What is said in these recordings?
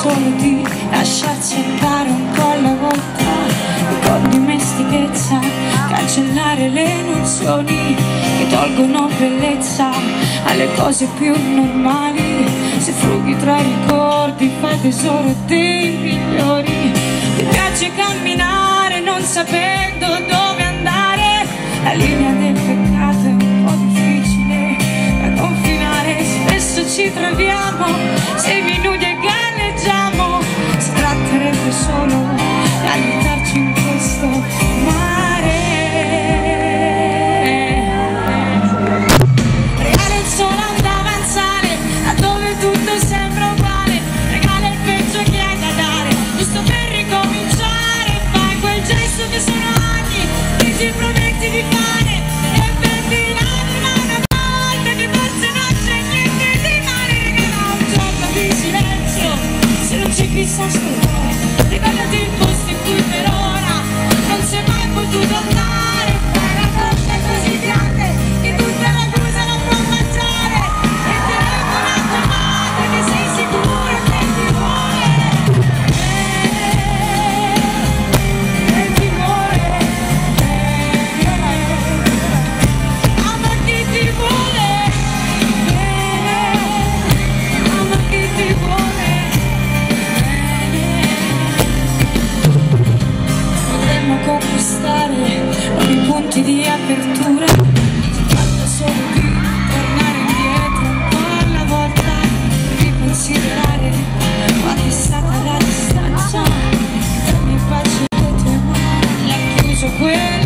solo di lasciarci andare un po' alla volta. Con dimestichezza cancellare le nozioni che tolgono bellezza alle cose più normali. Se frughi tra i ricordi fai tesoro dei migliori. Ti piace camminare non sapendo dove andare. La linea del peccato è un po' difficile da confinare. Spesso ci troviamo tratterebbe conquistare nuovi punti di apertura. Si tratta solo di tornare indietro un po' alla volta Riconsiderare quanto è stata la distanza. In pace le tue mani chiuso quella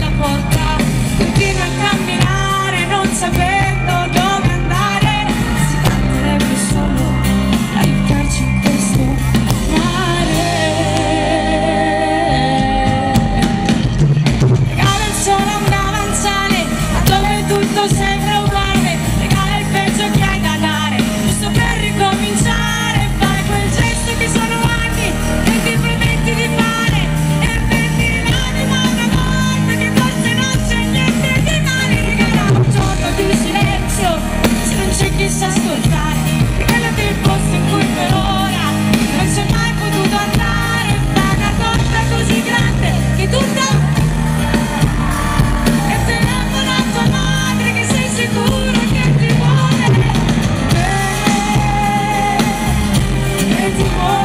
It's more